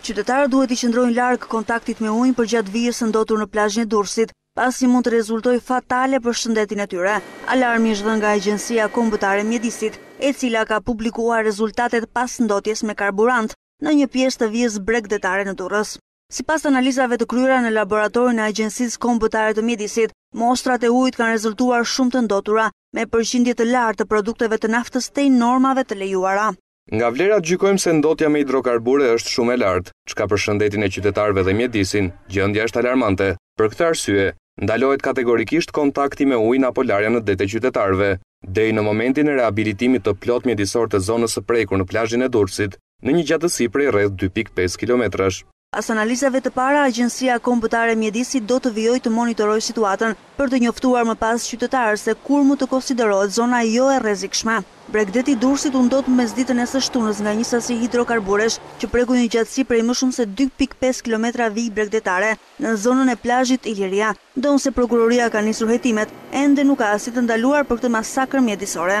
Qytetarët duhet t'i qëndrojnë larg kontaktit me ujin përgjatë vijës së ndotur në plazhin e Durrësit, pasi mund të rezultojë fatale për shëndetin e tyre. Alarmi është dhënë nga Agjencia Kombëtare e Mjedisit, e cila ka publikuar rezultatet pas ndotjes me karburant në një pjesë të vijës bregdetare në Durrës. Sipas analizave të kryera në laboratorin e Agjencisë Kombëtare të Mjedisit, mostrat e ujit kanë rezultuar shumë të ndotura, me përqindje të lartë të produkteve të naftës tej normave të lejuara. Nga vlerat gjykojmë se ndotja me hidrokarbure është shumë e lartë, çka për shëndetin e qytetarëve dhe mjedisin, gjendja është alarmante. Për këtë arsye, ndalohet kategorikisht kontakti me ujin apo larja në det e qytetarëve. Deri në momentin e rehabilitimit të plotë mjedisor të zonës së prekur në plazhin e Durrësit, në një gjatësi prej rreth dy pikë pesë kilometrash. Pas analizave të para, Agjencia Kombëtare e Mjedisit do të vijojë të monitorojë situatën për të njoftuar më pas qytetarët se kur mund të konsiderohet zona jo e rrezikshme. Bregdeti i Durrësit u ndot mesditën e së shtunës nga një sasi hidrokarburesh që preku një gjatësi prej më shumë se dy pikë pesë kilometra vijë bregdetare në zonën e plazhit Iliria. Ndonëse prokuroria ka nisur hetimet, ende nuk ka asnjë të ndaluar për këtë masakër mjedisore.